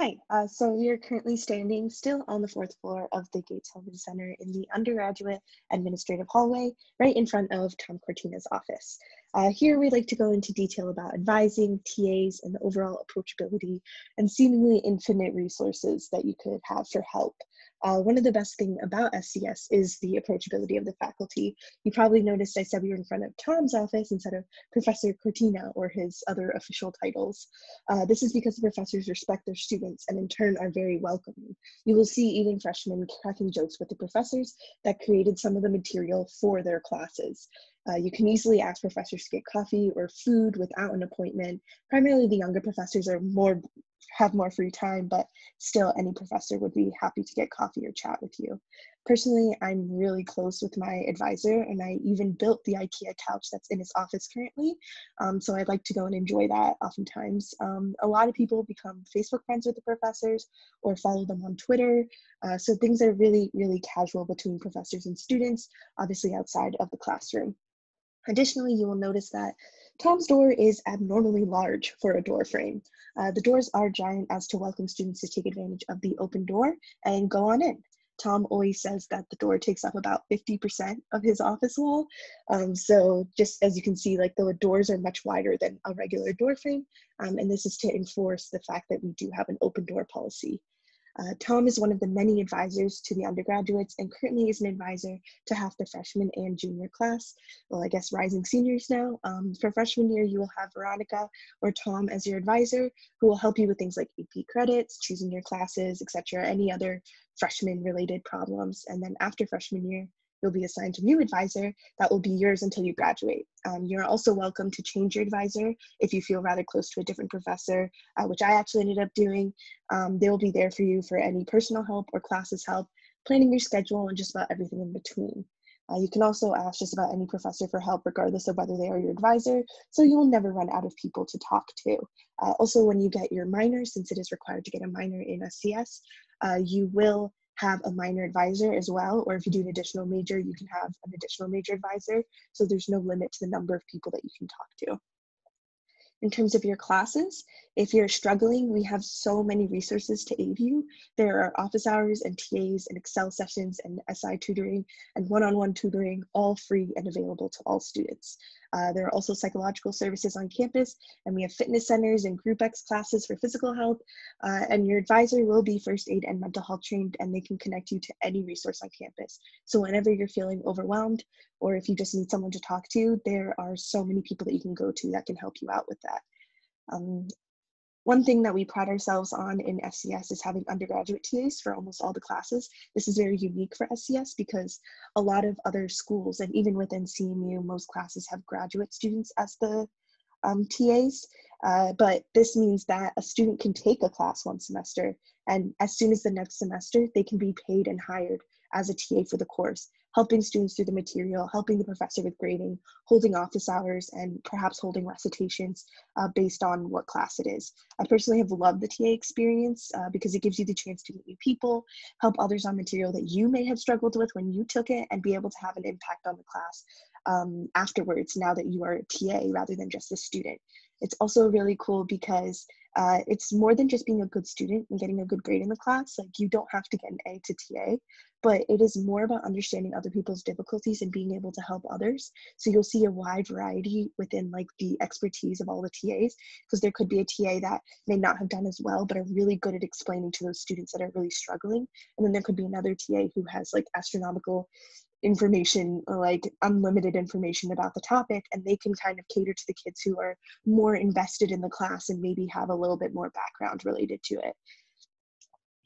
Hi, uh, so we are currently standing still on the fourth floor of the Gates Hillman Center in the undergraduate administrative hallway, right in front of Tom Cortina's office. Uh, here we'd like to go into detail about advising, TAs, and the overall approachability and seemingly infinite resources that you could have for help. Uh, one of the best thing about SCS is the approachability of the faculty. You probably noticed I said we were in front of Tom's office instead of Professor Cortina or his other official titles. Uh, this is because the professors respect their students and in turn are very welcoming. You will see even freshmen cracking jokes with the professors that created some of the material for their classes. Uh, you can easily ask professors to get coffee or food without an appointment. Primarily the younger professors are more have more free time, but still any professor would be happy to get coffee or chat with you. Personally, I'm really close with my advisor and I even built the IKEA couch that's in his office currently. Um, so I'd like to go and enjoy that oftentimes. Um, a lot of people become Facebook friends with the professors or follow them on Twitter. Uh, so things are really, really casual between professors and students, obviously outside of the classroom. Additionally, you will notice that Tom's door is abnormally large for a door frame. Uh, the doors are giant as to welcome students to take advantage of the open door and go on in. Tom always says that the door takes up about 50% of his office wall. Um, so just as you can see, like the doors are much wider than a regular door frame. Um, and this is to enforce the fact that we do have an open door policy. Uh, Tom is one of the many advisors to the undergraduates and currently is an advisor to half the freshman and junior class. Well, I guess rising seniors now. Um, for freshman year, you will have Veronica or Tom as your advisor who will help you with things like AP credits, choosing your classes, etc., any other freshman related problems. And then after freshman year, you'll be assigned a new advisor that will be yours until you graduate. Um, you're also welcome to change your advisor if you feel rather close to a different professor, uh, which I actually ended up doing. Um, they will be there for you for any personal help or classes help, planning your schedule, and just about everything in between. Uh, you can also ask just about any professor for help, regardless of whether they are your advisor, so you will never run out of people to talk to. Uh, also, when you get your minor, since it is required to get a minor in SCS, uh, you will have a minor advisor as well, or if you do an additional major, you can have an additional major advisor. So there's no limit to the number of people that you can talk to. In terms of your classes, if you're struggling, we have so many resources to aid you. There are office hours and TAs and Excel sessions and SI tutoring and one-on-one tutoring, all free and available to all students. Uh, there are also psychological services on campus, and we have fitness centers and group X classes for physical health. Uh, and your advisor will be first aid and mental health trained, and they can connect you to any resource on campus. So whenever you're feeling overwhelmed, or if you just need someone to talk to, there are so many people that you can go to that can help you out with that. Um, one thing that we pride ourselves on in SCS is having undergraduate TAs for almost all the classes. This is very unique for SCS because a lot of other schools and even within CMU, most classes have graduate students as the um, TAs. Uh, but this means that a student can take a class one semester and as soon as the next semester, they can be paid and hired as a TA for the course, helping students through the material, helping the professor with grading, holding office hours, and perhaps holding recitations uh, based on what class it is. I personally have loved the TA experience uh, because it gives you the chance to meet new people, help others on material that you may have struggled with when you took it, and be able to have an impact on the class um, afterwards now that you are a TA rather than just a student. It's also really cool because uh, it's more than just being a good student and getting a good grade in the class. Like you don't have to get an A to TA, but it is more about understanding other people's difficulties and being able to help others. So you'll see a wide variety within like the expertise of all the TAs, because there could be a TA that may not have done as well, but are really good at explaining to those students that are really struggling. And then there could be another TA who has like astronomical information like unlimited information about the topic and they can kind of cater to the kids who are more invested in the class and maybe have a little bit more background related to it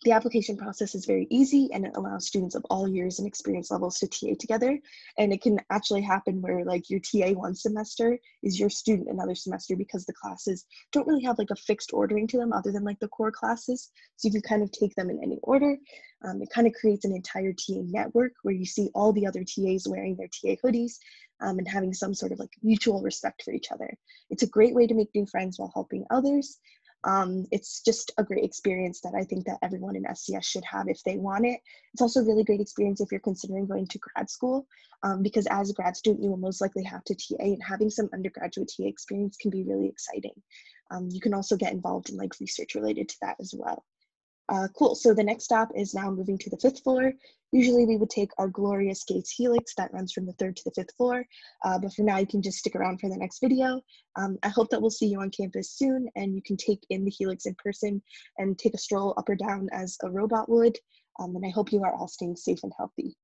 the application process is very easy and it allows students of all years and experience levels to TA together. And it can actually happen where like your TA one semester is your student another semester because the classes don't really have like a fixed ordering to them other than like the core classes. So you can kind of take them in any order. Um, it kind of creates an entire TA network where you see all the other TAs wearing their TA hoodies um, and having some sort of like mutual respect for each other. It's a great way to make new friends while helping others um, it's just a great experience that I think that everyone in SCS should have if they want it. It's also a really great experience if you're considering going to grad school, um, because as a grad student, you will most likely have to TA, and having some undergraduate TA experience can be really exciting. Um, you can also get involved in like research related to that as well. Uh, cool, so the next stop is now moving to the fifth floor. Usually we would take our glorious Gates Helix that runs from the third to the fifth floor, uh, but for now you can just stick around for the next video. Um, I hope that we'll see you on campus soon and you can take in the Helix in person and take a stroll up or down as a robot would. Um, and I hope you are all staying safe and healthy.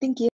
Thank you.